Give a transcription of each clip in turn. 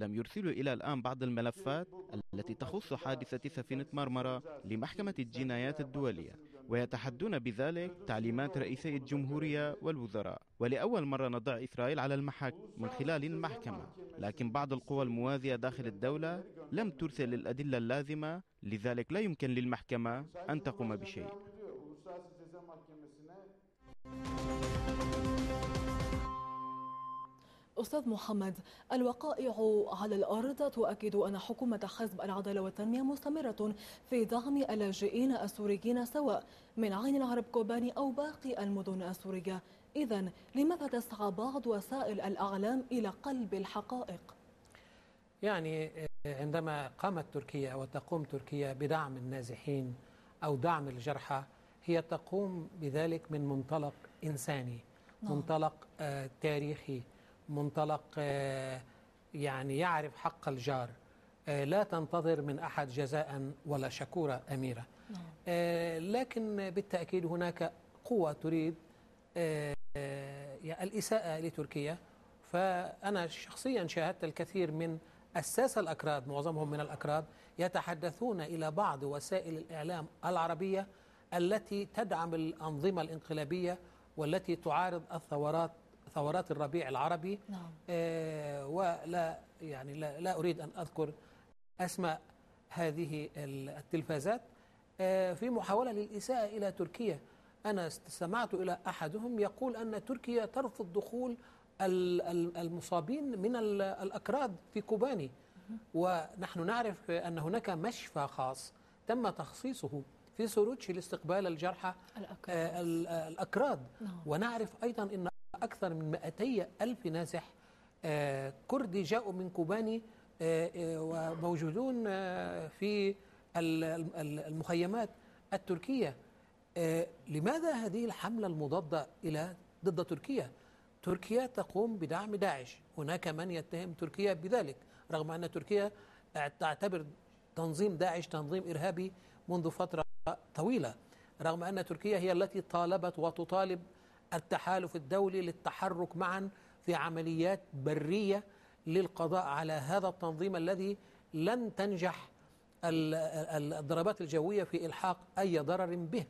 لم يرسلوا إلى الآن بعض الملفات التي تخص حادثة سفينة مرمرة لمحكمة الجنايات الدولية ويتحدون بذلك تعليمات رئيسي الجمهورية والوزراء. ولأول مرة نضع إسرائيل على المحك من خلال المحكمة لكن بعض القوى الموازية داخل الدولة لم ترسل الأدلة اللازمة لذلك لا يمكن للمحكمة أن تقوم بشيء. أستاذ محمد الوقائع على الأرض تؤكد أن حكومة حزب العدالة والتنمية مستمرة في دعم اللاجئين السوريين سواء من عين العرب كوباني أو باقي المدن السورية إذا لماذا تسعى بعض وسائل الأعلام إلى قلب الحقائق؟ يعني عندما قامت تركيا وتقوم تركيا بدعم النازحين أو دعم الجرحى هي تقوم بذلك من منطلق إنساني نعم. منطلق آه تاريخي منطلق آه يعني يعرف حق الجار. آه لا تنتظر من أحد جزاء ولا شكورة أميرة نعم. آه لكن بالتأكيد هناك قوة تريد الإساءة لتركيا. فأنا شخصيا شاهدت الكثير من الساسة الأكراد معظمهم من الأكراد يتحدثون إلى بعض وسائل الإعلام العربية التي تدعم الأنظمة الانقلابية والتي تعارض الثورات ثورات الربيع العربي نعم. آه ولا يعني لا, لا أريد أن أذكر أسماء هذه التلفازات آه في محاولة للإساءة إلى تركيا أنا استمعت إلى أحدهم يقول أن تركيا ترفض دخول المصابين من الأكراد في كوباني ونحن نعرف أن هناك مشفى خاص تم تخصيصه في سوروتشي لاستقبال الجرحى الأكراد, آه الأكراد. نعم. ونعرف أيضا أن أكثر من 200 ألف نازح آه كردي جاءوا من كوباني آه وموجودون في المخيمات التركية. لماذا هذه الحملة المضادة إلى ضد تركيا؟ تركيا تقوم بدعم داعش هناك من يتهم تركيا بذلك رغم أن تركيا تعتبر تنظيم داعش تنظيم إرهابي منذ فترة طويلة رغم أن تركيا هي التي طالبت وتطالب التحالف الدولي للتحرك معا في عمليات برية للقضاء على هذا التنظيم الذي لن تنجح الضربات الجوية في إلحاق أي ضرر به.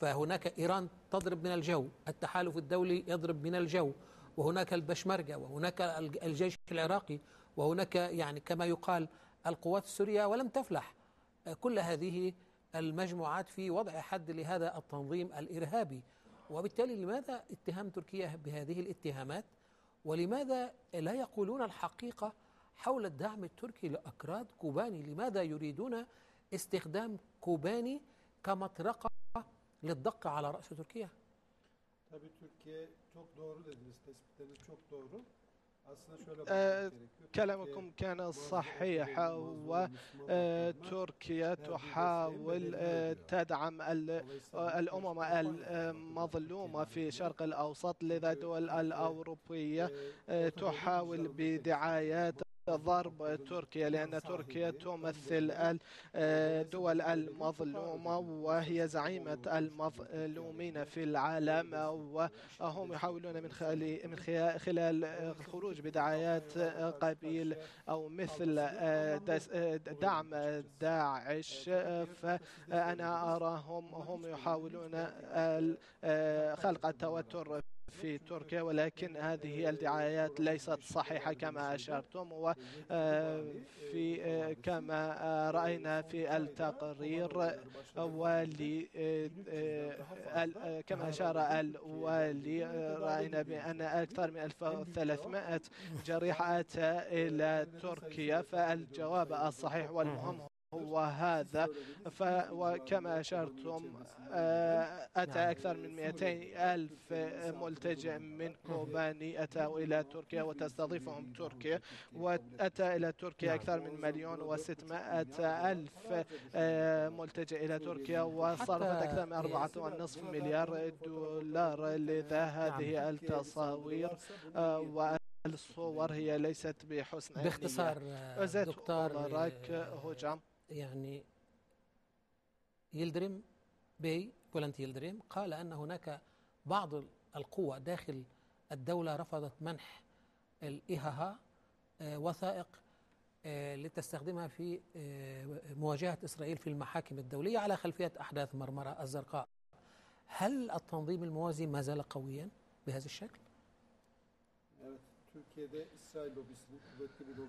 فهناك إيران تضرب من الجو التحالف الدولي يضرب من الجو وهناك البشمركة وهناك الجيش العراقي وهناك يعني كما يقال القوات السورية ولم تفلح كل هذه المجموعات في وضع حد لهذا التنظيم الإرهابي. وبالتالي لماذا اتهام تركيا بهذه الاتهامات؟ ولماذا لا يقولون الحقيقة حول الدعم التركي لأكراد كوباني؟ لماذا يريدون استخدام كوباني كمطرقة للدق على رأس تركيا؟ Tabii Türkiye çok doğru dediniz, tespitleriniz çok doğru. كلامكم كان صحيح وتركيا تحاول تدعم الأمم المظلومة في الشرق الأوسط لذا الدول الأوروبية تحاول بدعايات ضرب تركيا لأن تركيا تمثل الدول المظلومة وهي زعيمة المظلومين في العالم وهم يحاولون من من خلال الخروج بدعايات قبيل أو مثل دعم داعش. فأنا أراهم هم يحاولون خلق التوتر في تركيا ولكن هذه الدعايات ليست صحيحة كما أشرتم وفي آه، كما آه، رأينا في التقرير والي آه، كما أشار الوالي رأينا بأن أكثر من 1300 جريح أتى إلى تركيا فالجواب الصحيح والمهم هو هذا ف وكما أشرتم آه، أتى أكثر من 200 ألف ملتجئ من كوباني أتوا إلى تركيا وتستضيفهم تركيا وأتى إلى تركيا أكثر من مليون وستمائة ألف آه، ملتجئ إلى تركيا وصرفت أكثر من أربعة ونصف مليار دولار لذا هذه التصاوير آه، الصور هي ليست بحسن باختصار دكتور هجام يعني يلدريم بي بولنت يلدريم قال أن هناك بعض القوى داخل الدولة رفضت منح الإهها آه، وثائق لتستخدمها في مواجهة إسرائيل في المحاكم الدولية على خلفية أحداث مرمرة الزرقاء هل التنظيم الموازي ما زال قويا بهذا الشكل؟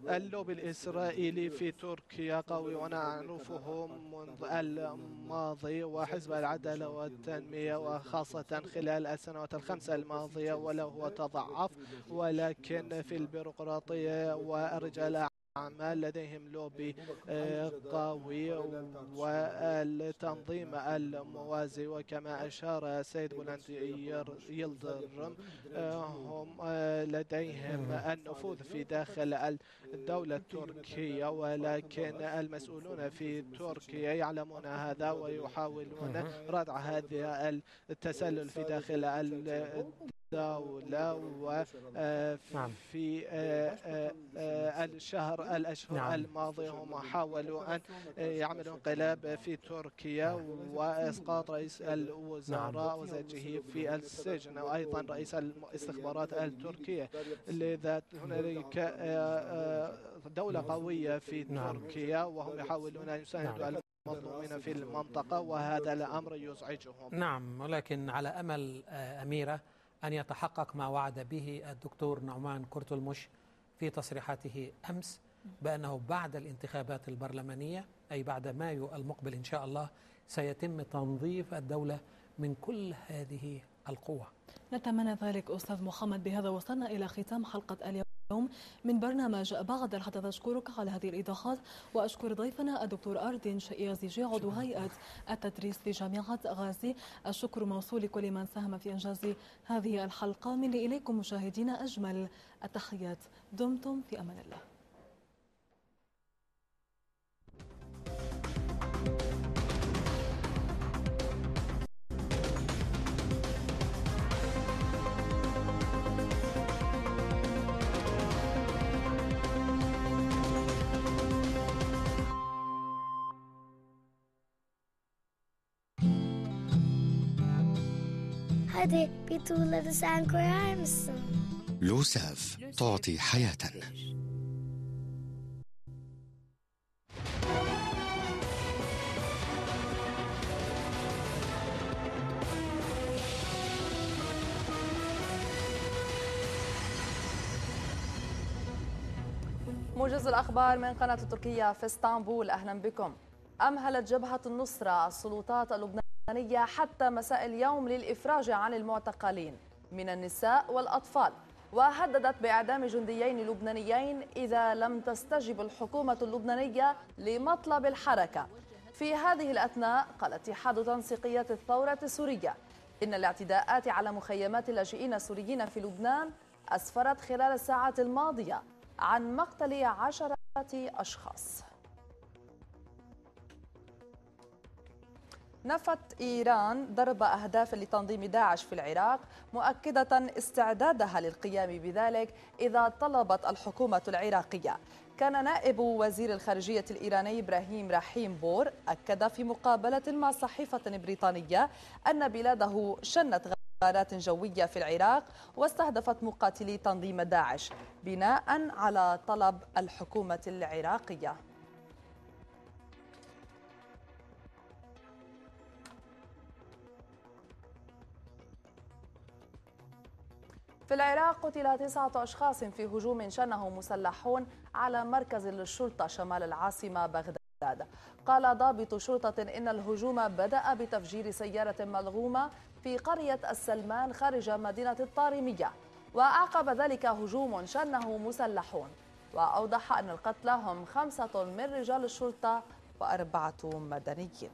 اللوبي الإسرائيلي في تركيا قوي ونعرفه منذ الماضي وحزب العدالة والتنمية وخاصة خلال السنوات الخمسة الماضية ولو هو تضعف ولكن في البيروقراطية ورجال أعمال لديهم لوبي آه، قوي والتنظيم الموازي وكما أشار سيد بولند يلدرم آه، هم آه، لديهم النفوذ في داخل الدولة التركية ولكن المسؤولون في تركيا يعلمون هذا ويحاولون ردع هذا التسلل في داخل الدولة وفي نعم. الشهر الأشهر نعم. الماضية هم حاولوا أن يعملوا انقلاب في تركيا وإسقاط رئيس الوزراء نعم. وزوجه في السجن وأيضا رئيس الاستخبارات التركية لذا هنالك دولة قوية في نعم. تركيا وهم يحاولون أن يساندوا نعم. المظلومين في المنطقة وهذا الأمر يزعجهم نعم ولكن على أمل أميرة أن يتحقق ما وعد به الدكتور نعمان كرتلمش في تصريحاته أمس بأنه بعد الانتخابات البرلمانية أي بعد مايو المقبل إن شاء الله سيتم تنظيف الدولة من كل هذه القوى. نتمنى ذلك أستاذ محمد. بهذا وصلنا إلى ختام حلقة اليوم. اليوم من برنامج بعد. الحدث أشكرك على هذه الإيضاحات وأشكر ضيفنا الدكتور أردن يازيجي عضو هيئة التدريس في جامعة غازي. الشكر موصول لكل من ساهم في إنجاز هذه الحلقة. مني إليكم مشاهدينا أجمل التحيات. دمتم في أمان الله. Hadi bir tuğları sen koyar mısın? لوساف تعطي حياة موجز الأخبار من قناة تركيا في إسطنبول أهلا بكم. أمهلت جبهة النصرة السلطات اللبنانية حتى مساء اليوم للإفراج عن المعتقلين من النساء والأطفال. وهددت بإعدام جنديين لبنانيين إذا لم تستجب الحكومة اللبنانية لمطلب الحركة. في هذه الأثناء قال اتحاد تنسيقية الثورة السورية إن الاعتداءات على مخيمات اللاجئين السوريين في لبنان أسفرت خلال الساعات الماضية عن مقتل عشرة أشخاص. نفت إيران ضرب أهداف لتنظيم داعش في العراق مؤكدة استعدادها للقيام بذلك إذا طلبت الحكومة العراقية. كان نائب وزير الخارجية الإيراني إبراهيم رحيم بور أكد في مقابلة مع صحيفة بريطانية أن بلاده شنت غارات جوية في العراق واستهدفت مقاتلي تنظيم داعش بناء على طلب الحكومة العراقية. في العراق قتل تسعة أشخاص في هجوم شنه مسلحون على مركز للشرطة شمال العاصمة بغداد. قال ضابط شرطة إن الهجوم بدأ بتفجير سيارة ملغومة في قرية السلمان خارج مدينة الطارمية. وأعقب ذلك هجوم شنه مسلحون. وأوضح أن القتلى هم خمسة من رجال الشرطة وأربعة مدنيين.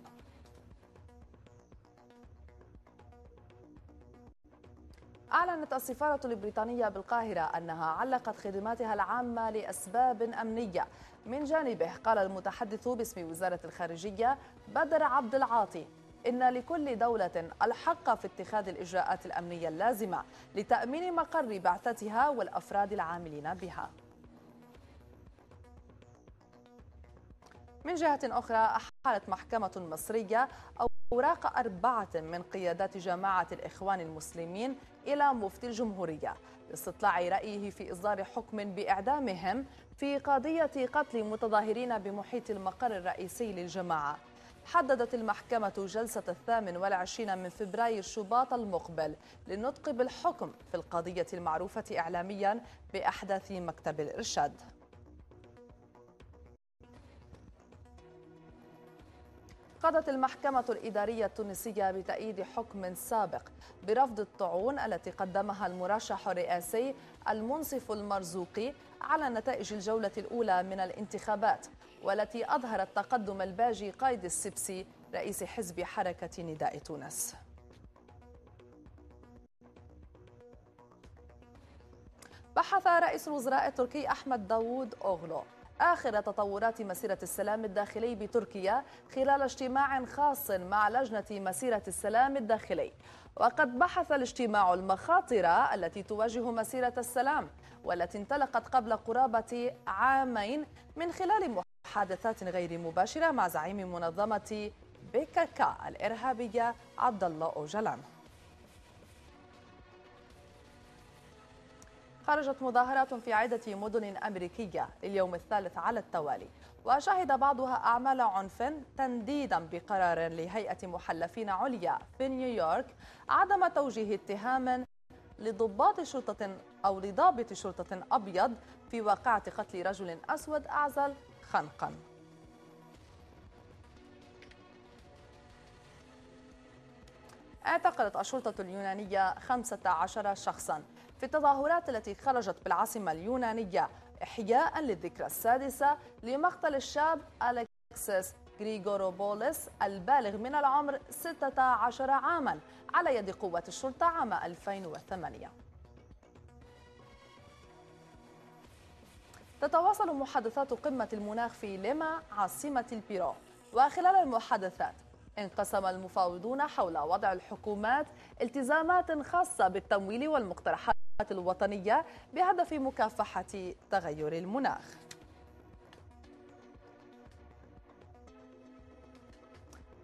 أعلنت السفارة البريطانية بالقاهرة أنها علقت خدماتها العامة لأسباب أمنية. من جانبه قال المتحدث باسم وزارة الخارجية بدر عبد العاطي إن لكل دولة الحق في اتخاذ الإجراءات الأمنية اللازمة لتأمين مقر بعثتها والأفراد العاملين بها. من جهة أخرى أحالت محكمة مصرية أو أوراق أربعة من قيادات جماعة الإخوان المسلمين إلى مفتي الجمهورية لاستطلاع رأيه في إصدار حكم بإعدامهم في قضية قتل متظاهرين بمحيط المقر الرئيسي للجماعة. حددت المحكمة جلسة الثامن والعشرين من فبراير شباط المقبل للنطق بالحكم في القضية المعروفة إعلاميا بأحداث مكتب الإرشاد. قضت المحكمة الإدارية التونسية بتأييد حكم سابق برفض الطعون التي قدمها المرشح الرئاسي المنصف المرزوقي على نتائج الجولة الأولى من الانتخابات والتي أظهرت تقدم الباجي قايد السبسي رئيس حزب حركة نداء تونس. بحث رئيس الوزراء التركي أحمد داوود أوغلو آخر تطورات مسيرة السلام الداخلي بتركيا خلال اجتماع خاص مع لجنة مسيرة السلام الداخلي. وقد بحث الاجتماع المخاطر التي تواجه مسيرة السلام والتي انطلقت قبل قرابة عامين من خلال محادثات غير مباشرة مع زعيم منظمة بككا الإرهابية عبد الله أوجلان. خرجت مظاهرات في عدة مدن أمريكية لليوم الثالث على التوالي. وشهد بعضها أعمال عنف تنديدا بقرار لهيئة محلفين عليا في نيويورك عدم توجيه اتهام لضباط شرطة أو لضابط شرطة أبيض في واقعة قتل رجل أسود أعزل خنقا. اعتقلت الشرطة اليونانية 15 شخصا. في التظاهرات التي خرجت بالعاصمة اليونانية إحياء للذكرى السادسة لمقتل الشاب أليكسيس غريغوروبوليس البالغ من العمر 16 عاما على يد قوة الشرطة عام 2008 تتواصل محادثات قمة المناخ في ليما عاصمة البيرو. وخلال المحادثات انقسم المفاوضون حول وضع الحكومات التزامات خاصة بالتمويل والمقترحات. الوطنية بهدف مكافحة تغير المناخ.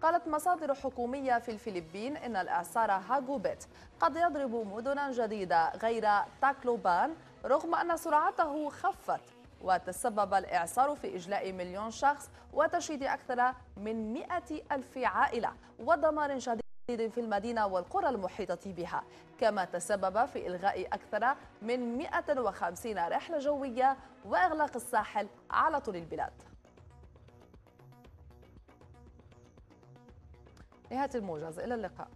قالت مصادر حكومية في الفلبين إن الإعصار هاغوبيت قد يضرب مدنا جديدة غير تاكلوبان رغم أن سرعته خفت وتسبب الإعصار في إجلاء مليون شخص وتشييد أكثر من مئة ألف عائلة ودمار شديد في المدينة والقرى المحيطة بها. كما تسبب في إلغاء أكثر من 150 رحلة جوية وإغلاق الساحل على طول البلاد. نهاية الموجز إلى اللقاء.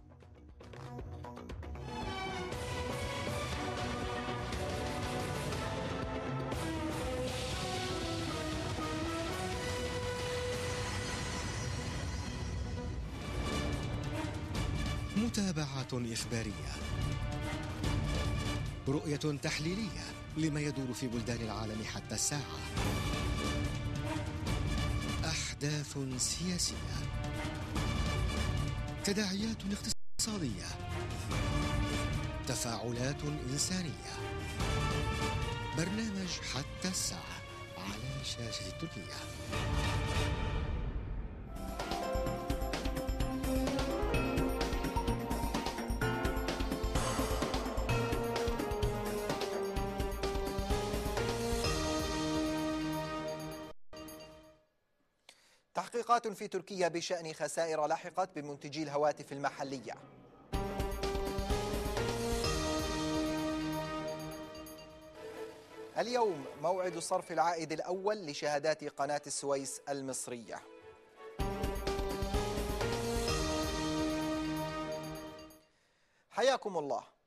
متابعة إخبارية. رؤية تحليلية لما يدور في بلدان العالم حتى الساعة. أحداث سياسية. تداعيات اقتصادية. تفاعلات إنسانية. برنامج حتى الساعة على شاشة التركية. في تركيا بشأن خسائر لحقت بمنتجي الهواتف المحلية. اليوم موعد صرف العائد الأول لشهادات قناة السويس المصرية. حياكم الله.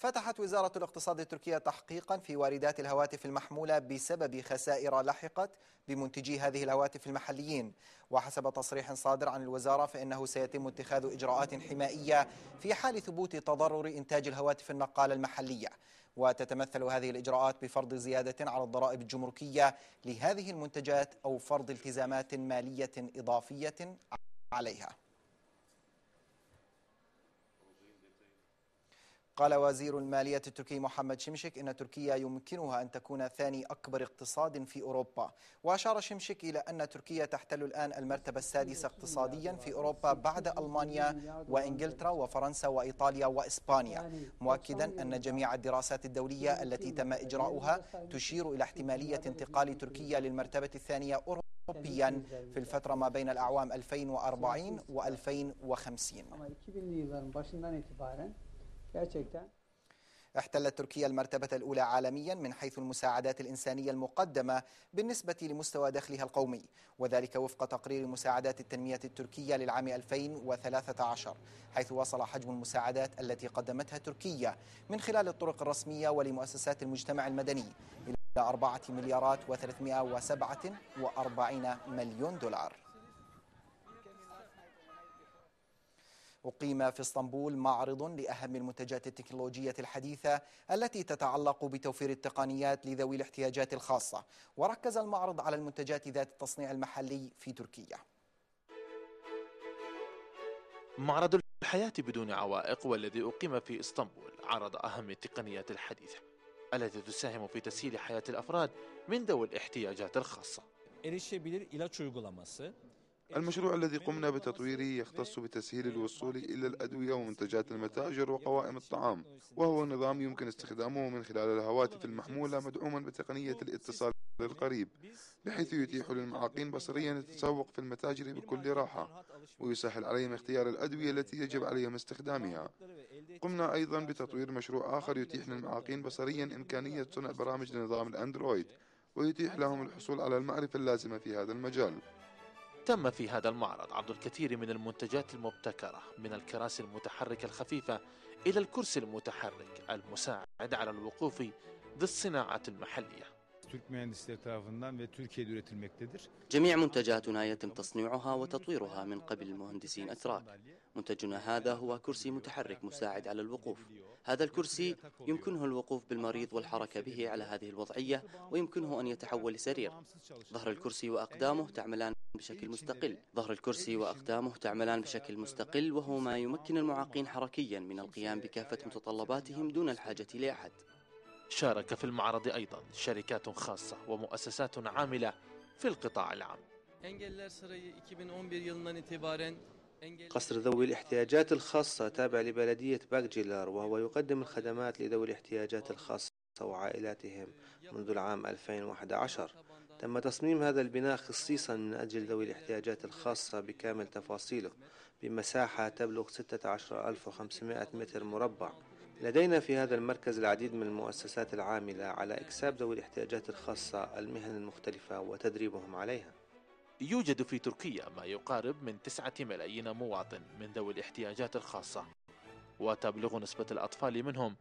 فتحت وزارة الاقتصاد التركية تحقيقا في واردات الهواتف المحمولة بسبب خسائر لحقت بمنتجي هذه الهواتف المحليين. وحسب تصريح صادر عن الوزارة فإنه سيتم اتخاذ إجراءات حمائية في حال ثبوت تضرر إنتاج الهواتف النقالة المحلية. وتتمثل هذه الإجراءات بفرض زيادة على الضرائب الجمركية لهذه المنتجات أو فرض التزامات مالية إضافية عليها. قال وزير المالية التركي محمد شمشك إن تركيا يمكنها أن تكون ثاني أكبر اقتصاد في أوروبا. وأشار شمشك إلى أن تركيا تحتل الآن المرتبة السادسة اقتصاديا في أوروبا بعد ألمانيا وإنجلترا وفرنسا وإيطاليا وإسبانيا. مؤكدا أن جميع الدراسات الدولية التي تم إجراؤها تشير إلى احتمالية انتقال تركيا للمرتبة الثانية أوروبيا في الفترة ما بين الأعوام 2040 و 2050 احتلت تركيا المرتبة الأولى عالميا من حيث المساعدات الإنسانية المقدمة بالنسبة لمستوى دخلها القومي وذلك وفق تقرير مساعدات التنمية التركية للعام 2013 حيث وصل حجم المساعدات التي قدمتها تركيا من خلال الطرق الرسمية ولمؤسسات المجتمع المدني إلى 4 مليارات و347 مليون دولار. أقيم في إسطنبول معرض لأهم المنتجات التكنولوجية الحديثة التي تتعلق بتوفير التقنيات لذوي الاحتياجات الخاصة. وركز المعرض على المنتجات ذات التصنيع المحلي في تركيا. معرض الحياة بدون عوائق والذي أقيم في إسطنبول عرض أهم التقنيات الحديثة التي تساهم في تسهيل حياة الأفراد من ذوي الاحتياجات الخاصة. Erişebilir ilaç uygulaması المشروع الذي قمنا بتطويره يختص بتسهيل الوصول إلى الأدوية ومنتجات المتاجر وقوائم الطعام وهو نظام يمكن استخدامه من خلال الهواتف المحمولة مدعوما بتقنية الاتصال القريب بحيث يتيح للمعاقين بصريا التسوق في المتاجر بكل راحة ويسهل عليهم اختيار الأدوية التي يجب عليهم استخدامها. قمنا أيضا بتطوير مشروع آخر يتيح للمعاقين بصريا إمكانية صنع برامج لنظام الأندرويد ويتيح لهم الحصول على المعرفة اللازمة في هذا المجال. تم في هذا المعرض عرض الكثير من المنتجات المبتكرة من الكراسي المتحركة الخفيفة إلى الكرسي المتحرك المساعد على الوقوف ذي الصناعة المحلية. جميع منتجاتنا يتم تصنيعها وتطويرها من قبل المهندسين أتراك. منتجنا هذا هو كرسي متحرك مساعد على الوقوف. هذا الكرسي يمكنه الوقوف بالمريض والحركة به على هذه الوضعية ويمكنه أن يتحول لسرير. ظهر الكرسي وأقدامه تعملان بشكل مستقل. ظهر الكرسي وأقدامه تعملان بشكل مستقل وهو ما يمكن المعاقين حركيا من القيام بكافة متطلباتهم دون الحاجة لأحد. شارك في المعرض أيضا شركات خاصة ومؤسسات عاملة في القطاع العام. Engelliler Sarayı 2011 yılından itibaren قصر ذوي الاحتياجات الخاصة تابع لبلدية باكجيلار وهو يقدم الخدمات لذوي الاحتياجات الخاصة وعائلاتهم منذ العام 2011 تم تصميم هذا البناء خصيصا من أجل ذوي الاحتياجات الخاصة بكامل تفاصيله بمساحة تبلغ 16500 متر مربع. لدينا في هذا المركز العديد من المؤسسات العاملة على إكساب ذوي الاحتياجات الخاصة المهن المختلفة وتدريبهم عليها. يوجد في تركيا ما يقارب من تسعة ملايين مواطن من ذوي الاحتياجات الخاصة وتبلغ نسبة الأطفال منهم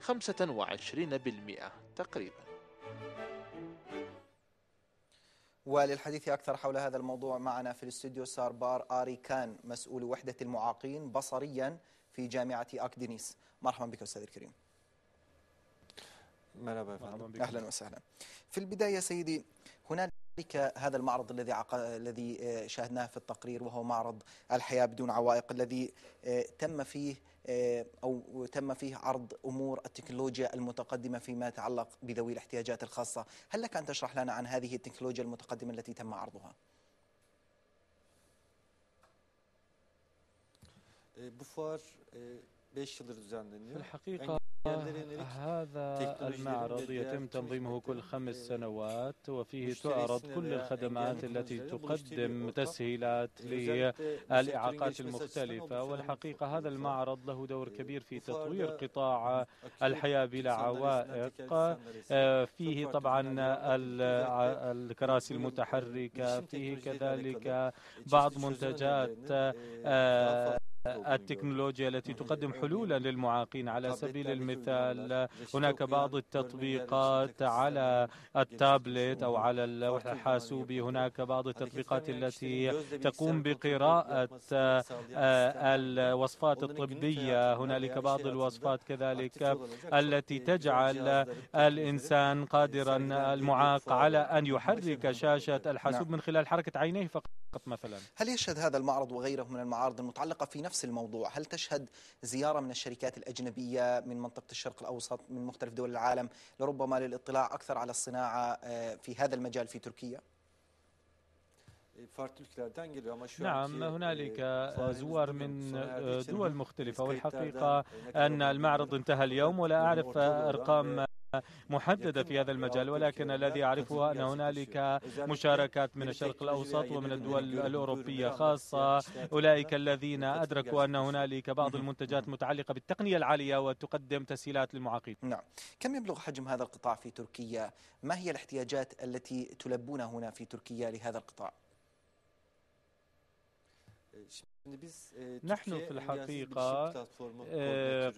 25% تقريبا. وللحديث أكثر حول هذا الموضوع معنا في الاستوديو ساربار آري كان مسؤول وحدة المعاقين بصريا في جامعة أكدنيس مرحبا بك أستاذ الكريم. مرحبا فندم. أهلا وسهلا. في البداية سيدي هنالك هذا المعرض الذي عق... الذي شاهدناه في التقرير وهو معرض الحياة بدون عوائق الذي تم فيه أو تم فيه عرض أمور التكنولوجيا المتقدمة فيما يتعلق بذوي الاحتياجات الخاصة هل لك أن تشرح لنا عن هذه التكنولوجيا المتقدمة التي تم عرضها؟ Bu fuar 5 yıldır düzenleniyor. في الحقيقة هذا المعرض يتم تنظيمه كل خمس سنوات وفيه تعرض كل الخدمات التي تقدم تسهيلات للإعاقات المختلفة. والحقيقة هذا المعرض له دور كبير في تطوير قطاع الحياة بلا عوائق. فيه طبعا الكراسي المتحركة فيه كذلك بعض منتجات التكنولوجيا التي تقدم حلولا للمعاقين على سبيل المثال هناك بعض التطبيقات على التابلت أو على اللوح الحاسوبي هناك بعض التطبيقات التي تقوم بقراءة الوصفات الطبية هنالك بعض الوصفات كذلك التي تجعل الإنسان قادرا المعاق على أن يحرك شاشة الحاسوب من خلال حركة عينيه فقط مثلا هل يشهد هذا المعرض وغيره من المعارض المتعلقة في نفس الموضوع هل تشهد زيارة من الشركات الأجنبية من منطقة الشرق الأوسط من مختلف دول العالم لربما للاطلاع أكثر على الصناعة في هذا المجال في تركيا؟ نعم هنالك زوار من دول مختلفة والحقيقة أن المعرض انتهى اليوم ولا أعرف أرقام محددة في هذا المجال ولكن الذي أعرفه أن هنالك مشاركات من الشرق الأوسط ومن الدول الأوروبية خاصة أولئك الذين أدركوا أن هنالك بعض المنتجات متعلقة بالتقنية العالية وتقدم تسهيلات للمعاقين نعم كم يبلغ حجم هذا القطاع في تركيا؟ ما هي الاحتياجات التي تلبونها هنا في تركيا لهذا القطاع؟ نحن في الحقيقة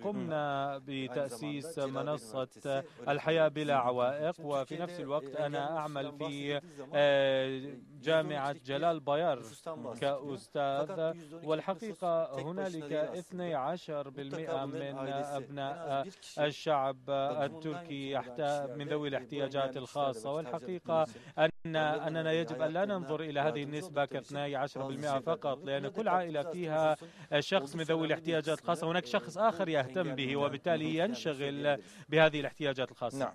قمنا بتأسيس منصة الحياة بلا عوائق وفي نفس الوقت أنا أعمل في جامعة جلال باير كأستاذ. والحقيقة هنالك 12% من أبناء الشعب التركي من ذوي الاحتياجات الخاصة. والحقيقة أن أننا يجب أن لا ننظر إلى هذه النسبة ك 12% فقط لأن كل عائلة فيها شخص من ذوي الاحتياجات الخاصة هناك شخص آخر يهتم به وبالتالي ينشغل بهذه الاحتياجات الخاصة. نعم.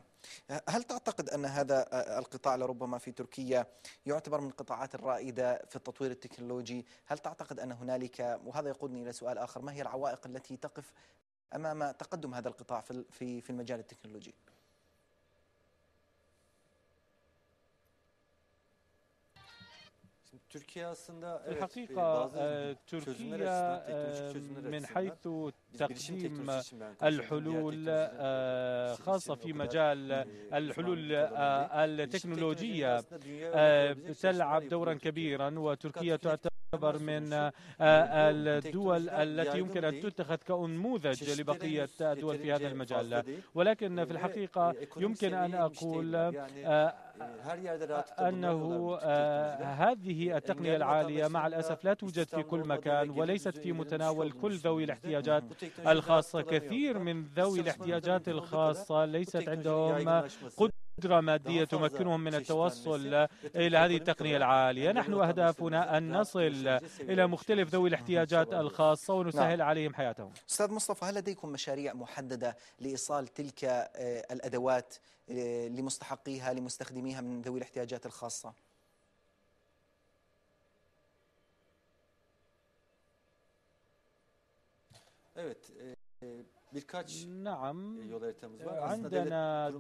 هل تعتقد أن هذا القطاع لربما في تركيا يعتبر من القطاعات الرائدة في التطوير التكنولوجي؟ هل تعتقد أن هنالك وهذا يقودني إلى سؤال آخر ما هي العوائق التي تقف أمام تقدم هذا القطاع في في المجال التكنولوجي؟ في الحقيقة تركيا من حيث تقديم الحلول خاصة في مجال الحلول التكنولوجية تلعب دورا كبيرا وتركيا تعتبر من الدول التي يمكن أن تتخذ كنموذج لبقية الدول في هذا المجال. ولكن في الحقيقة يمكن أن أقول أنه هذه التقنية العالية مع الأسف لا توجد في كل مكان وليست في متناول كل ذوي الاحتياجات الخاصة. كثير من ذوي الاحتياجات الخاصة ليست عندهم قدرة مادية تمكنهم من التوصل إلى هذه التقنية العالية. نحن أهدافنا أن نصل إلى مختلف ذوي الاحتياجات الخاصة ونسهل نعم. عليهم حياتهم. أستاذ مصطفى هل لديكم مشاريع محددة لإيصال تلك الأدوات لمستحقيها لمستخدميها من ذوي الاحتياجات الخاصة؟ Evet, نعم عندنا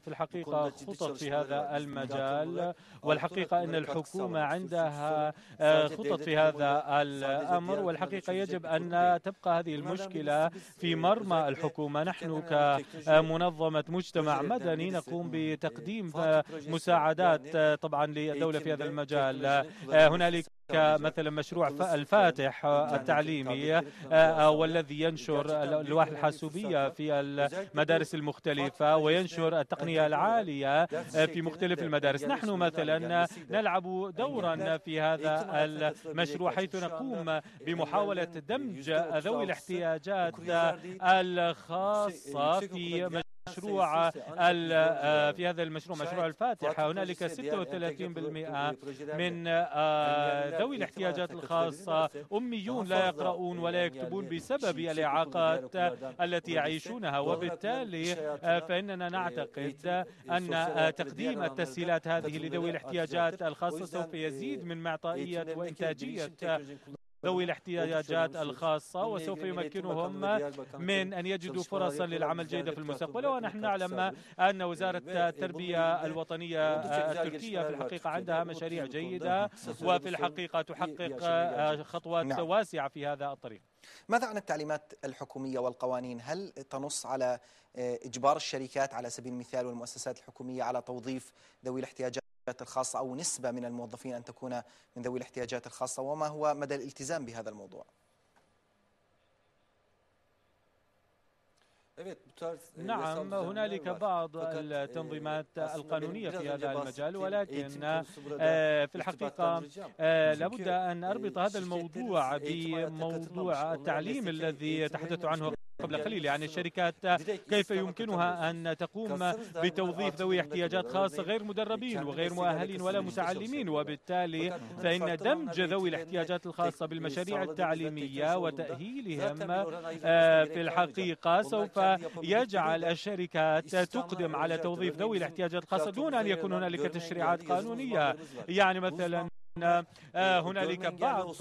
في الحقيقة خطط في هذا المجال. والحقيقة أن الحكومة عندها خطط في هذا الأمر والحقيقة يجب أن تبقى هذه المشكلة في مرمى الحكومة. نحن كمنظمة مجتمع. مدني نقوم بتقديم مساعدات طبعا للدولة في هذا المجال؟ هنالك كمثلا مشروع الفاتح التعليمي والذي ينشر اللوح الحاسوبية في المدارس المختلفة وينشر التقنية العالية في مختلف المدارس. نحن مثلا نلعب دورا في هذا المشروع حيث نقوم بمحاولة دمج ذوي الاحتياجات الخاصة في مشروع في هذا المشروع مشروع الفاتحة هنالك 36% من ذوي الاحتياجات الخاصة أميون لا يقرؤون ولا يكتبون بسبب الإعاقات التي يعيشونها. وبالتالي فإننا نعتقد أن تقديم التسهيلات هذه لذوي الاحتياجات الخاصة سوف يزيد من معطائية وإنتاجية ذوي الاحتياجات الخاصة وسوف يمكنهم من أن يجدوا فرصا للعمل جيدة في المستقبل ونحن نعلم أن وزارة التربية الوطنية التركية في الحقيقة عندها مشاريع جيدة وفي الحقيقة تحقق خطوات نعم. واسعة في هذا الطريق. ماذا عن التعليمات الحكومية والقوانين؟ هل تنص على إجبار الشركات على سبيل المثال والمؤسسات الحكومية على توظيف ذوي الاحتياجات؟ الخاصة أو نسبة من الموظفين أن تكون من ذوي الاحتياجات الخاصة وما هو مدى الالتزام بهذا الموضوع؟ نعم هنالك بعض التنظيمات القانونية في هذا المجال ولكن في الحقيقة لابد أن أربط هذا الموضوع بموضوع التعليم الذي تحدث عنه قبل قليل يعني الشركات كيف يمكنها أن تقوم بتوظيف ذوي احتياجات خاصة غير مدربين وغير مؤهلين ولا متعلمين وبالتالي فإن دمج ذوي الاحتياجات الخاصة بالمشاريع التعليمية. وتأهيلهم آه، في الحقيقة سوف يجعل الشركات تقدم على توظيف ذوي الاحتياجات الخاصة دون أن يكون هنالك تشريعات قانونية. يعني مثلا آه، هنالك بعض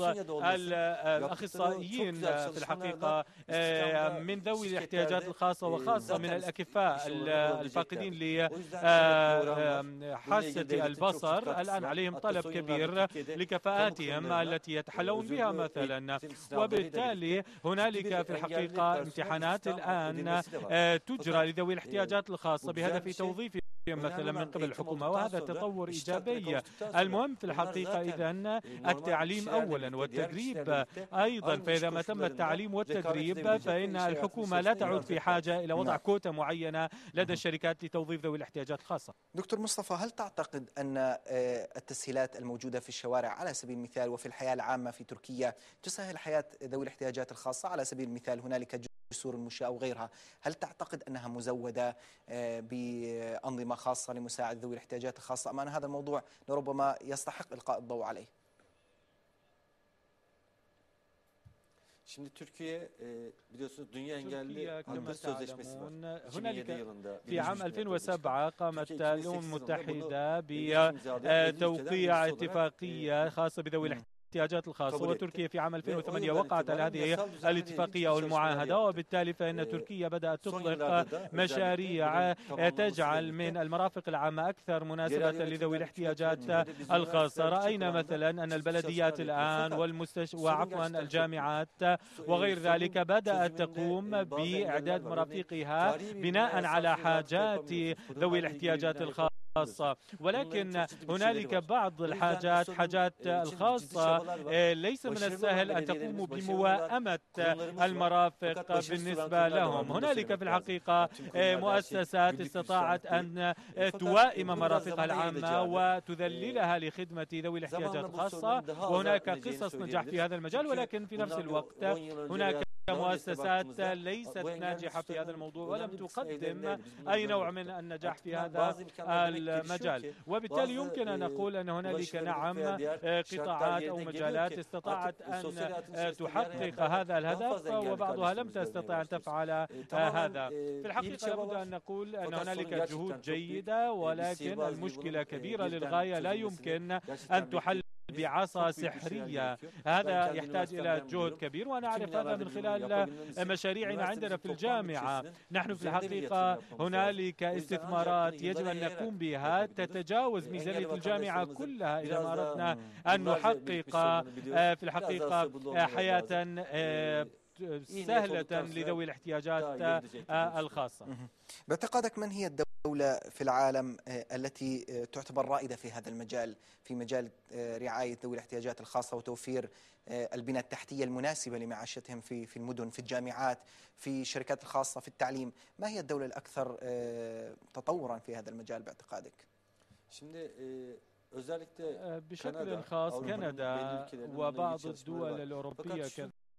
الأخصائيين في الحقيقة آه، من ذوي الاحتياجات الخاصة وخاصة من الأكفاء الفاقدين لحاسة آه، البصر الآن عليهم طلب كبير لكفاءاتهم التي يتحلون بها مثلا. وبالتالي هنالك في الحقيقة امتحانات الآن تجرى لذوي الاحتياجات الخاصة بهدف توظيف مثلا من قبل الحكومة وهذا تطور إيجابي. المهم في الحقيقة إذا التعليم أولا والتدريب أيضا فإذا ما تم التعليم والتدريب فإن الحكومة لا تعود في حاجة إلى وضع نعم. كوتا معينة لدى الشركات لتوظيف ذوي الاحتياجات الخاصة دكتور مصطفى هل تعتقد أن آه، التسهيلات الموجودة في الشوارع على سبيل المثال وفي الحياة العامة في تركيا تسهل حياة ذوي الاحتياجات الخاصة؟ على سبيل المثال هنالك جسور المنشأة وغيرها هل تعتقد أنها مزودة آه، بأنظمة خاصة لمساعدة ذوي الاحتياجات الخاصة. أم أن هذا الموضوع لربما يستحق إلقاء الضوء عليه. Şimdi Türkiye e, biliyorsunuz Dünya Engelli Hakları Sözleşmesi var. هنالك في عام 2007 قامت الأمم المتحدة بتوقيع اتفاقية خاصة بذوي الاحتياجات الاحتياجات الخاصة وتركيا في عام 2008 وقعت على هذه الاتفاقية أو المعاهدة وبالتالي فإن تركيا بدأت تطلق مشاريع تجعل من المرافق العامة أكثر مناسبة لذوي الاحتياجات الخاصة. رأينا مثلا أن البلديات الآن والمستش... وعفوا الجامعات وغير ذلك بدأت تقوم بإعداد مرافقها بناء على حاجات ذوي الاحتياجات الخاصة. الخاصة. ولكن هنالك بعض الحاجات حاجات الخاصة آه، ليس من السهل أن تقوموا بمواءمة المرافق بالنسبة لهم. هنالك في الحقيقة آه، مؤسسات استطاعت أن توائم مرافقها العامة وتذللها لخدمة ذوي الاحتياجات الخاصة. وهناك قصص نجاح في هذا المجال ولكن في نفس الوقت هناك مؤسسات ليست ناجحة في هذا الموضوع ولم تقدم أي نوع من النجاح في هذا المجال. وبالتالي يمكن أن نقول أن هنالك نعم قطاعات أو مجالات استطاعت أن تحقق هذا الهدف وبعضها لم تستطع أن تفعل هذا. في الحقيقة لابد أن نقول أن هنالك جهود جيدة ولكن المشكلة كبيرة للغاية لا يمكن أن تحل بعصا سحرية هذا يحتاج إلى جهد كبير وأنا أعرف هذا من خلال مشاريعنا عندنا في الجامعة نحن في الحقيقة هنالك استثمارات يجب أن نقوم بها تتجاوز ميزانية الجامعة كلها إذا ما أردنا أن نحقق آه، في الحقيقة حياة آه، سهلة لذوي الاحتياجات آه، الخاصة باعتقادك من هي الدولة في العالم آه، التي آه، تعتبر رائدة في هذا المجال في مجال رعاية ذوي الاحتياجات الخاصة وتوفير البنى التحتية المناسبة لمعاشتهم في في المدن في الجامعات في الشركات الخاصة في التعليم ما هي الدولة الأكثر تطورا في هذا المجال باعتقادك؟ Şimdi بشكل خاص كندا وبعض الدول الأوروبية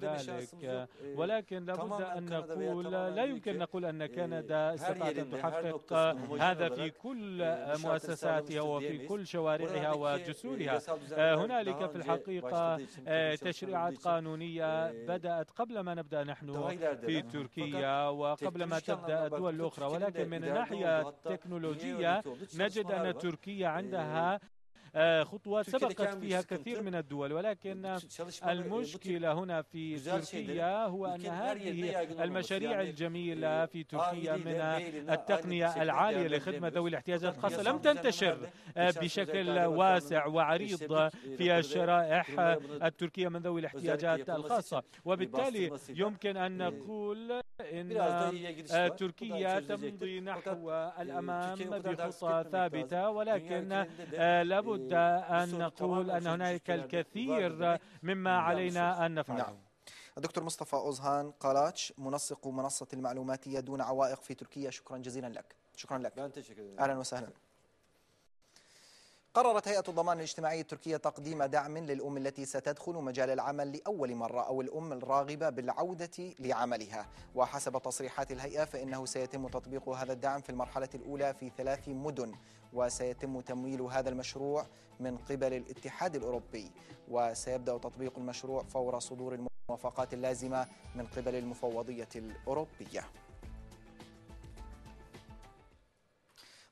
ذلك. ولكن لابد أن نقول لا يمكن نقول أن كندا استطاعت أن تحقق هذا في كل مؤسساتها وفي كل شوارعها وجسورها. هنالك في الحقيقة تشريعات قانونية بدأت قبل ما نبدأ نحن في تركيا وقبل ما تبدأ الدول الأخرى ولكن من الناحية التكنولوجية نجد أن تركيا عندها آه، خطوات سبقت فيها كثير من الدول ولكن المشكلة هنا في تركيا هو أن هذه المشاريع الجميلة في تركيا من التقنية العالية لخدمة ذوي الاحتياجات الخاصة لم تنتشر آه، بشكل واسع وعريض في الشرائح التركية من ذوي الاحتياجات الخاصة وبالتالي يمكن أن نقول إن آه، تركيا تمضي نحو الأمام بخطى ثابتة ولكن لابد لابد أن نقول أن هناك الكثير مما علينا أن نفعله نعم. الدكتور مصطفى أوزهان قالاتش منسق منصة المعلوماتية دون عوائق في تركيا. شكرا جزيلا لك. شكرا لك. أهلا وسهلا. قررت هيئة الضمان الاجتماعي التركية تقديم دعم للأم التي ستدخل مجال العمل لأول مرة أو الأم الراغبة بالعودة لعملها. وحسب تصريحات الهيئة فإنه سيتم تطبيق هذا الدعم في المرحلة الأولى في ثلاث مدن وسيتم تمويل هذا المشروع من قبل الاتحاد الأوروبي. وسيبدأ تطبيق المشروع فور صدور الموافقات اللازمة من قبل المفوضية الأوروبية.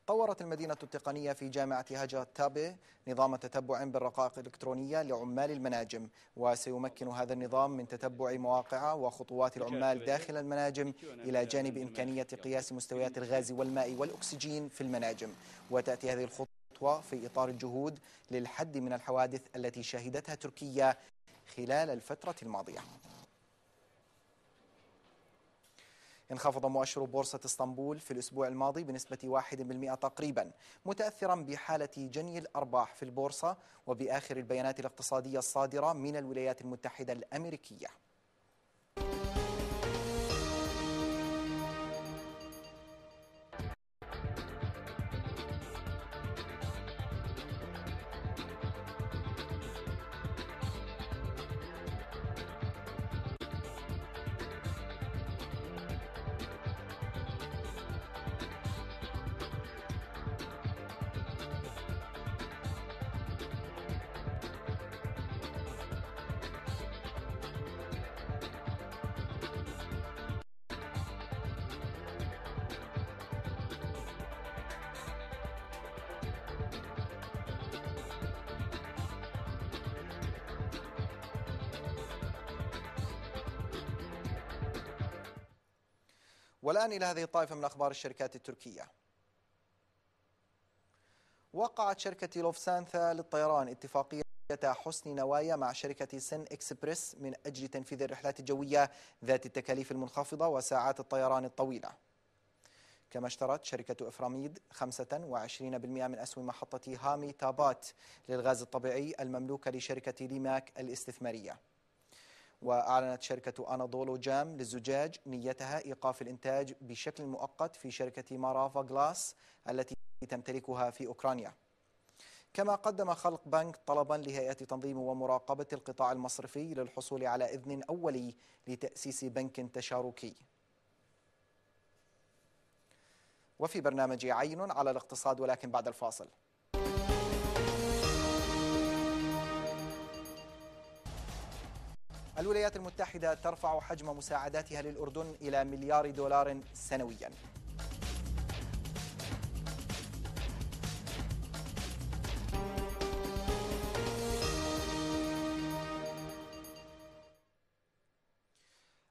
طورت المدينة التقنية في جامعة هاجا تابي نظام تتبع بالرقائق الإلكترونية لعمال المناجم وسيمكن هذا النظام من تتبع مواقع وخطوات العمال داخل المناجم إلى جانب إمكانية قياس مستويات الغاز والماء والأكسجين في المناجم. وتأتي هذه الخطوة في إطار الجهود للحد من الحوادث التي شهدتها تركيا خلال الفترة الماضية. انخفض مؤشر بورصة اسطنبول في الأسبوع الماضي بنسبة 1% تقريبا متأثرا بحالة جني الأرباح في البورصة وبآخر البيانات الاقتصادية الصادرة من الولايات المتحدة الأمريكية. والآن إلى هذه الطائفة من أخبار الشركات التركية. وقعت شركة لوفسانثا للطيران اتفاقية حسن نوايا مع شركة سن إكسبريس من أجل تنفيذ الرحلات الجوية ذات التكاليف المنخفضة وساعات الطيران الطويلة. كما اشترت شركة إفراميد 25% من أسهم محطة هامي تابات للغاز الطبيعي المملوكة لشركة ليماك الاستثمارية. وأعلنت شركة أناضولو جام للزجاج نيتها إيقاف الإنتاج بشكل مؤقت في شركة مارافا غلاس التي تمتلكها في أوكرانيا. كما قدم خلق بنك طلبا لهيئة تنظيم ومراقبة القطاع المصرفي للحصول على إذن أولي لتأسيس بنك تشاركي. وفي برنامج عين على الاقتصاد ولكن بعد الفاصل. الولايات المتحدة ترفع حجم مساعداتها للأردن إلى مليار دولار سنويا.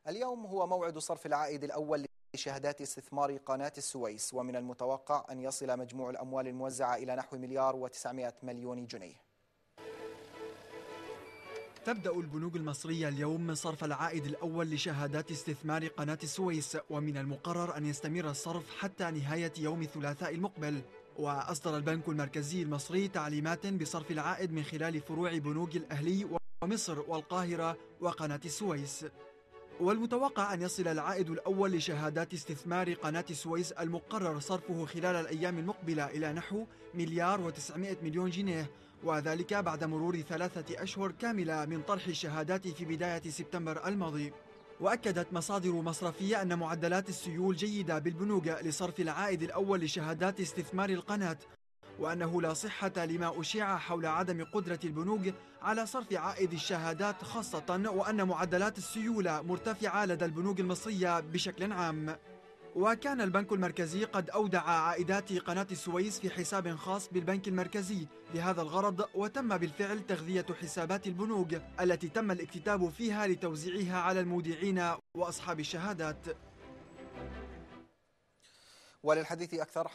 اليوم هو موعد صرف العائد الأول لشهادات استثمار قناة السويس ومن المتوقع أن يصل مجموع الأموال الموزعة إلى نحو مليار و900 مليون جنيه. تبدأ البنوك المصرية اليوم صرف العائد الأول لشهادات استثمار قناة السويس ومن المقرر أن يستمر الصرف حتى نهاية يوم الثلاثاء المقبل. وأصدر البنك المركزي المصري تعليمات بصرف العائد من خلال فروع بنوك الأهلي ومصر والقاهرة وقناة السويس. والمتوقع أن يصل العائد الأول لشهادات استثمار قناة السويس المقرر صرفه خلال الأيام المقبلة إلى نحو مليار وتسعمائة مليون جنيه. وذلك بعد مرور ثلاثة أشهر كاملة من طرح الشهادات في بداية سبتمبر الماضي. وأكدت مصادر مصرفية أن معدلات السيول جيدة بالبنوك لصرف العائد الأول لشهادات استثمار القناة وأنه لا صحة لما أشيع حول عدم قدرة البنوك على صرف عائد الشهادات خاصة وأن معدلات السيولة مرتفعة لدى البنوك المصرية بشكل عام. وكان البنك المركزي قد أودع عائدات قناة السويس في حساب خاص بالبنك المركزي. لهذا الغرض وتم بالفعل تغذية حسابات البنوك التي تم الاكتتاب فيها لتوزيعها على المودعين وأصحاب الشهادات. وللحديث أكثر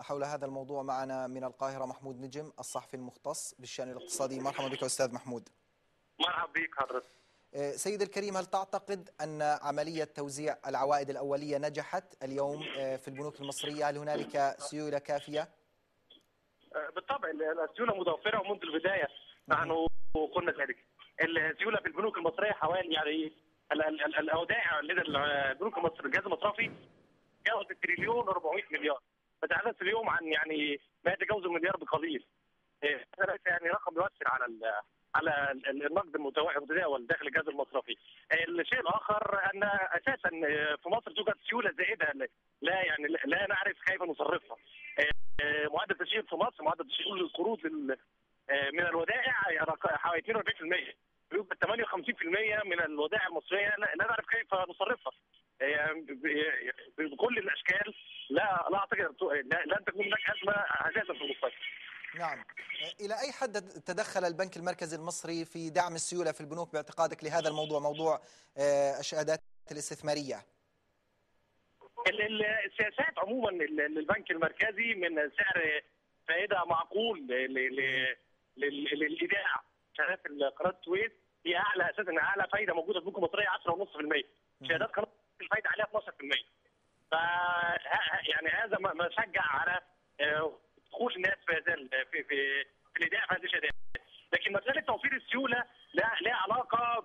حول هذا الموضوع معنا من القاهرة محمود نجم الصحفي المختص بالشأن الاقتصادي. مرحبا بك أستاذ محمود. مرحبا بك حضرتك. سيد الكريم هل تعتقد أن عملية توزيع العوائد الأولية نجحت اليوم في البنوك المصرية؟ هل هنالك سيولة كافية؟ بالطبع السيولة متوفرة ومنذ البداية. نحن قلنا ذلك. السيولة في البنوك المصرية حوالي يعني الأودائع لدى البنوك المصرية الجهاز المصرفي جاوز التريليون و400 مليار. فتحدث اليوم عن يعني ما يتجاوز المليار بقليل. وليس يعني رقم يؤثر على على النقد المتداول داخل الجهاز المصرفي. الشيء الآخر أن أساسا في مصر توجد سيولة زائدة لا يعني لا نعرف كيف نصرفها. معدل التشغيل في مصر معدل تشغيل القروض من الودائع حوالي 42% يوجد 58% من الودائع المصرية لا نعرف كيف نصرفها. بكل الأشكال لا لا أعتقد لن تكون هناك أزمة أساسا في المستقبل. نعم. إلى أي حد تدخل البنك المركزي المصري في دعم السيولة في البنوك باعتقادك لهذا الموضوع موضوع الشهادات الاستثمارية؟ السياسات عموما للبنك المركزي من سعر فائدة معقول للإيداع. شهادات قناة السويس هي أعلى أساسا أعلى فائدة موجودة في البنوك المصرية 10.5% شهادات قناة الفائدة عليها 12% ف يعني هذا ما شجع على دخول الناس في في في, في الإيداع في هذه الشهادات. لكن مساله توفير السيولة لها لها علاقة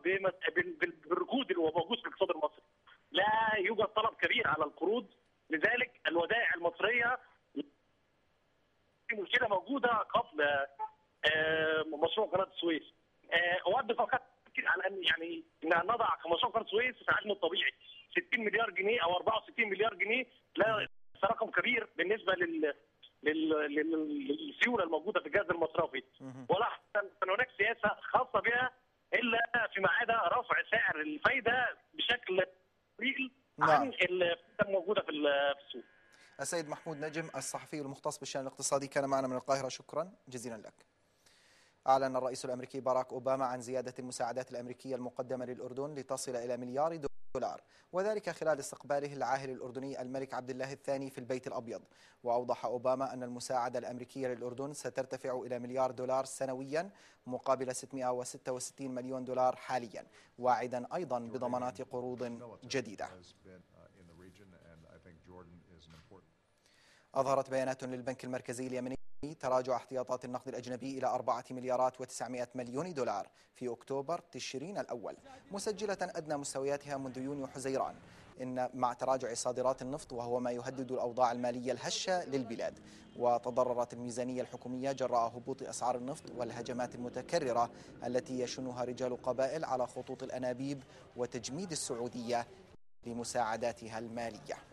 بالركود اللي هو موجود في الاقتصاد المصري. لا يوجد طلب كبير على القروض. لذلك الودائع المصرية مشكلة موجودة قبل مشروع قناة السويس. أود فقط على أن يعني إن نضع كمشروع قناة السويس في حجمه الطبيعي. 60 مليار جنيه أو 64 مليار جنيه لا رقم كبير بالنسبة لل للسيوله الموجودة في الجهاز المصرفي. ولا أن هناك سياسة خاصة بها إلا فيما عدا رفع سعر الفايدة بشكل قليل عن الفايدة الموجودة في السوق. السيد محمود نجم الصحفي المختص بالشأن الاقتصادي كان معنا من القاهرة. شكرا. جزيلا لك. أعلن الرئيس الأمريكي باراك أوباما عن زيادة المساعدات الأمريكية المقدمة للأردن لتصل إلى مليار دولار. وذلك خلال استقباله العاهل الأردني الملك عبد الله الثاني في البيت الأبيض. وأوضح أوباما أن المساعدة الأمريكية للأردن سترتفع إلى مليار دولار سنويا مقابل 666 مليون دولار حاليا واعدا أيضا بضمانات قروض جديدة. أظهرت بيانات للبنك المركزي اليمني تراجع احتياطات النقد الأجنبي إلى أربعة مليارات وتسعمائة مليون دولار في أكتوبر تشرين الأول مسجلة أدنى مستوياتها منذ يونيو حزيران. إن مع تراجع صادرات النفط وهو ما يهدد الأوضاع المالية الهشة للبلاد. وتضررت الميزانية الحكومية جراء هبوط أسعار النفط والهجمات المتكررة التي يشنها رجال قبائل على خطوط الأنابيب وتجميد السعودية لمساعداتها المالية.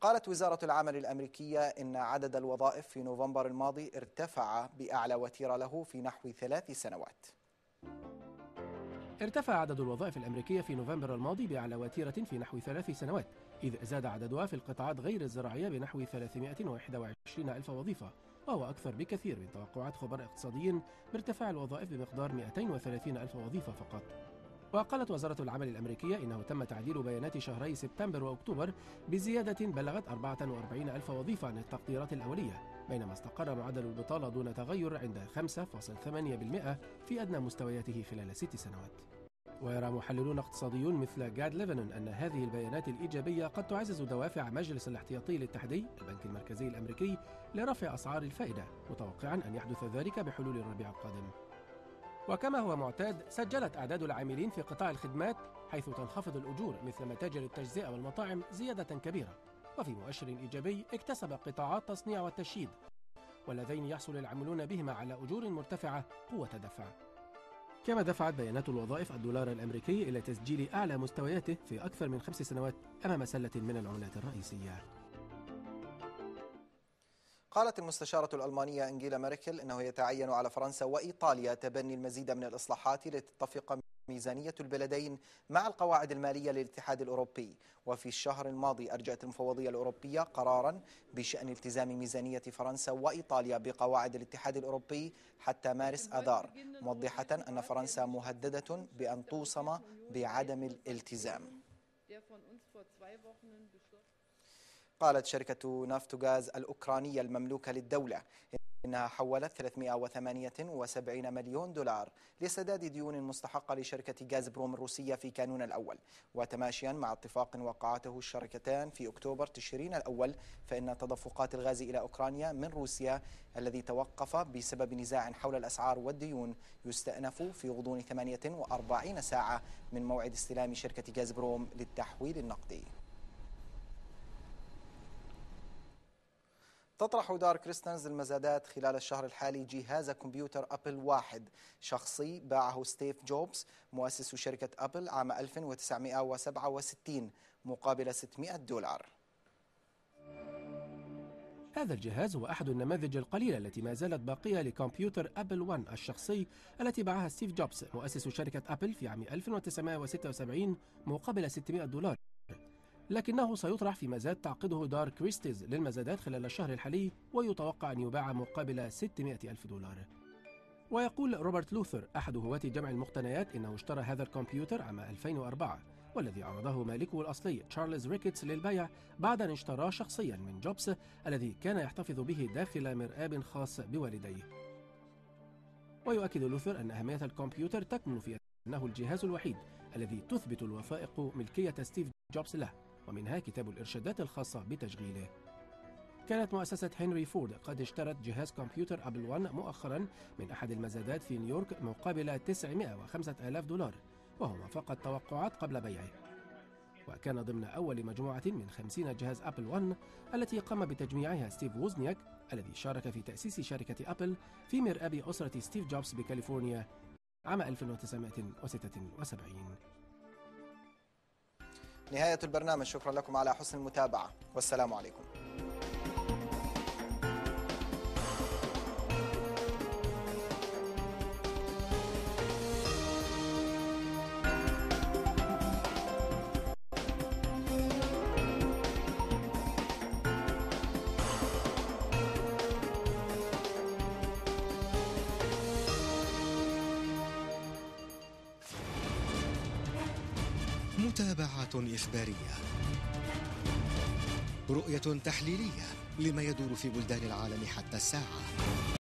قالت وزارة العمل الأمريكية إن عدد الوظائف في نوفمبر الماضي ارتفع بأعلى وتيرة له في نحو ثلاث سنوات. ارتفع عدد الوظائف الأمريكية في نوفمبر الماضي بأعلى وتيرة في نحو ثلاث سنوات إذ زاد عددها في القطاعات غير الزراعية بنحو 321 ألف وظيفة وهو أكثر بكثير من توقعات خبراء اقتصاديين بارتفاع الوظائف بمقدار 230 ألف وظيفة فقط. وقالت وزارة العمل الأمريكية إنه تم تعديل بيانات شهري سبتمبر وأكتوبر بزيادة بلغت 44 ألف وظيفة عن التقديرات الأولية بينما استقر معدل البطالة دون تغير عند 5.8% في أدنى مستوياته خلال ست سنوات. ويرى محللون اقتصاديون مثل جاد ليفنون أن هذه البيانات الإيجابية قد تعزز دوافع مجلس الاحتياطي الاتحادي البنك المركزي الأمريكي لرفع أسعار الفائدة متوقعا أن يحدث ذلك بحلول الربيع القادم. وكما هو معتاد سجلت أعداد العاملين في قطاع الخدمات حيث تنخفض الأجور مثل متاجر التجزئة والمطاعم زيادة كبيرة. وفي مؤشر إيجابي اكتسب قطاعات التصنيع والتشييد واللذين يحصل العاملون بهما على أجور مرتفعة قوة دفع. كما دفعت بيانات الوظائف الدولار الأمريكي إلى تسجيل أعلى مستوياته في أكثر من خمس سنوات أمام سلة من العملات الرئيسية. قالت المستشارة الألمانية أنجيلا ميركل أنه يتعين على فرنسا وإيطاليا تبني المزيد من الإصلاحات لتتفق ميزانية البلدين مع القواعد المالية للاتحاد الأوروبي. وفي الشهر الماضي أرجأت المفوضية الأوروبية قرارا بشأن التزام ميزانية فرنسا وإيطاليا بقواعد الاتحاد الأوروبي حتى مارس آذار موضحة أن فرنسا مهددة بأن توصم بعدم الالتزام. قالت شركة نافتوغاز الأوكرانية المملوكة للدولة إنها حولت 378 مليون دولار لسداد ديون مستحقة لشركة غاز بروم الروسية في كانون الأول. وتماشيا مع اتفاق وقعته الشركتان في أكتوبر تشرين الأول فإن تدفقات الغاز إلى أوكرانيا من روسيا الذي توقف بسبب نزاع حول الأسعار والديون يستأنف في غضون 48 ساعة من موعد استلام شركة غاز بروم للتحويل النقدي. تطرح دار كريستيز المزادات خلال الشهر الحالي جهاز كمبيوتر أبل واحد شخصي باعه ستيف جوبز مؤسس شركة أبل عام 1967 مقابل 600 دولار. هذا الجهاز هو أحد النماذج القليلة التي ما زالت باقية لكمبيوتر أبل 1 الشخصي التي باعها ستيف جوبز مؤسس شركة أبل في عام 1976 مقابل 600 دولار. لكنه سيطرح في مزاد تعقده دار كريستيز للمزادات خلال الشهر الحالي ويتوقع أن يباع مقابل 600 ألف دولار. ويقول روبرت لوثر أحد هواة جمع المقتنيات إنه اشترى هذا الكمبيوتر عام 2004 والذي عرضه مالكه الأصلي تشارلز ريكيتس للبيع بعد أن اشتراه شخصيا من جوبز الذي كان يحتفظ به داخل مرآب خاص بوالديه. ويؤكد لوثر أن أهمية الكمبيوتر تكمن في أنه الجهاز الوحيد الذي تثبت الوثائق ملكية ستيف جوبز له. ومنها كتاب الإرشادات الخاصة بتشغيله. كانت مؤسسة هنري فورد قد اشترت جهاز كمبيوتر أبل 1 مؤخرا من أحد المزادات في نيويورك مقابل 905 آلاف دولار وهو ما فاق توقعات قبل بيعه. وكان ضمن أول مجموعة من 50 جهاز أبل 1 التي قام بتجميعها ستيف ووزنياك الذي شارك في تأسيس شركة أبل في مرآب أسرة ستيف جوبز بكاليفورنيا عام 1976 نهاية البرنامج شكرا لكم على حسن المتابعة. والسلام عليكم. تحليلية لما يدور في بلدان العالم حتى الساعة.